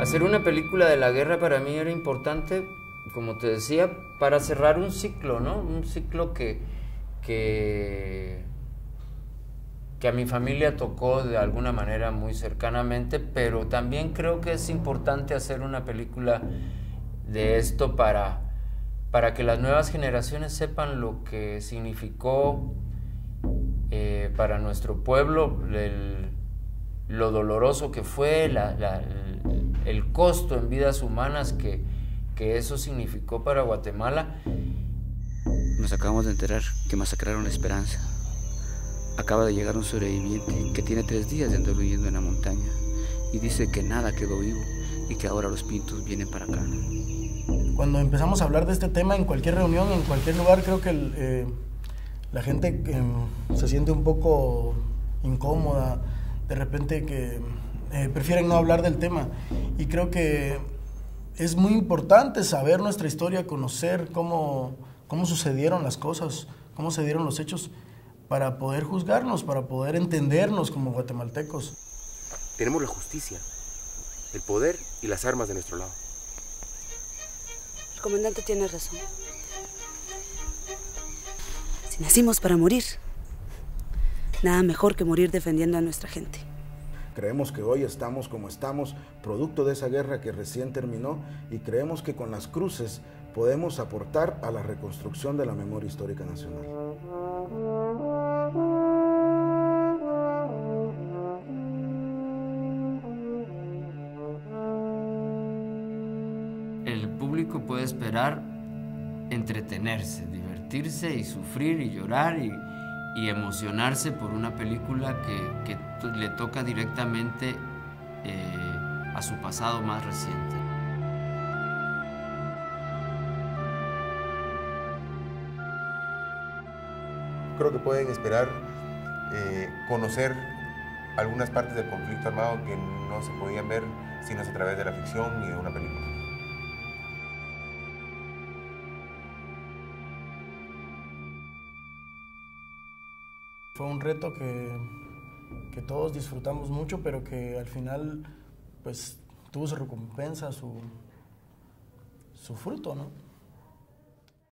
Hacer una película de la guerra para mí era importante, como te decía, para cerrar un ciclo, ¿no? Un ciclo que, que, a mi familia tocó de alguna manera muy cercanamente, pero también creo que es importante hacer una película de esto para, para que las nuevas generaciones sepan lo que significó eh, para nuestro pueblo lo doloroso que fue, la, el costo en vidas humanas que, que eso significó para Guatemala. Nos acabamos de enterar que masacraron la Esperanza. Acaba de llegar un sobreviviente que tiene tres días de andar huyendo en la montaña y dice que nada quedó vivo y que ahora los pintos vienen para acá. Cuando empezamos a hablar de este tema en cualquier reunión, en cualquier lugar, creo que eh, la gente eh, se siente un poco incómoda, de repente que eh, prefieren no hablar del tema. Y creo que es muy importante saber nuestra historia, conocer cómo, cómo sucedieron las cosas, cómo se dieron los hechos, para poder juzgarnos, para poder entendernos como guatemaltecos. Tenemos la justicia, el poder y las armas de nuestro lado. El comandante tiene razón. Si nacimos para morir, nada mejor que morir defendiendo a nuestra gente. Creemos que hoy estamos como estamos, producto de esa guerra que recién terminó, y creemos que con las cruces podemos aportar a la reconstrucción de la memoria histórica nacional. El público puede esperar entretenerse, divertirse y sufrir y llorar y, y emocionarse por una película que, le toca directamente eh, a su pasado más reciente. Creo que pueden esperar eh, conocer algunas partes del conflicto armado que no se podían ver si no es a través de la ficción ni de una película. Fue un reto que, que todos disfrutamos mucho, pero que al final pues tuvo su recompensa, su, su fruto, ¿no?